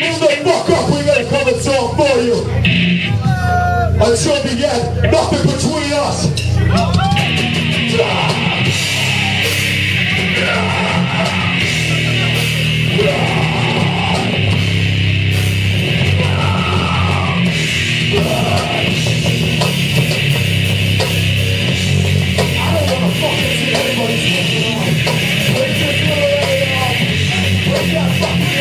Move the fuck up, we got a cover song for you. Until the end, nothing between us. I don't wanna fucking that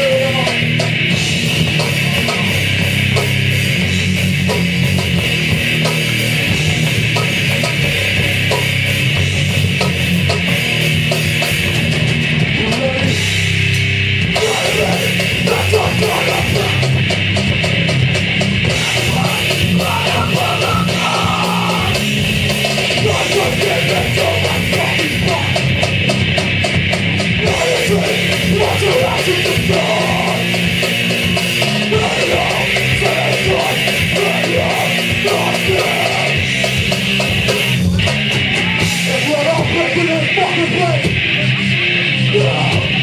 breaking this fucking place. Yeah.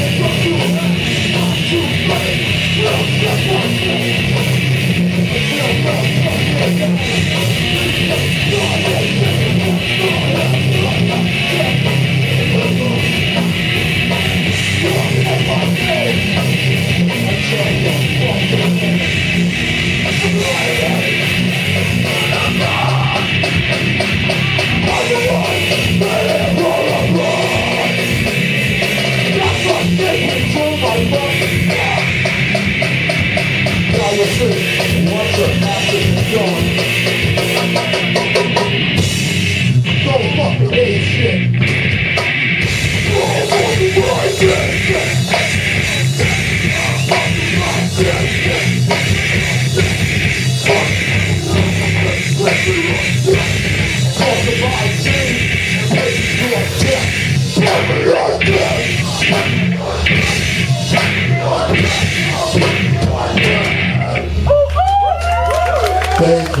passion is doing. Don't fucking hate